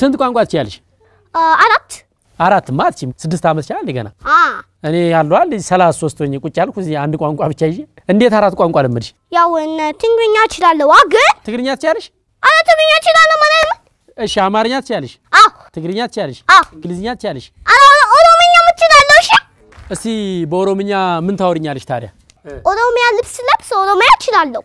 ስንት ቋንቋ ትችያለሽ? አራት አራት ማ አትችይም። ስድስት ዓመት ቻል ገና እኔ ያለዋል ሰላሳ ሶስት ሆኜ ቁጭ ያልኩ እዚህ አንድ ቋንቋ ብቻ ይዤ እንዴት አራት ቋንቋ ለመድሽ? ያው ትግርኛ እችላለሁ። አ ግን ትግርኛ ትችያለሽ? አረ ትግርኛ እችላለሁ ማለት ነው። እሺ አማርኛ ትችያለሽ? አዎ ትግርኛ ትችያለሽ? አዎ እንግሊዝኛ ትችያለሽ? አረ ኦሮምኛም እችላለሁ። እሺ እስቲ በኦሮምኛ ምን ታወሪኛለሽ ታዲያ? ኦሮሚያ ልብስ ለብስ ኦሮሚያ እችላለሁ።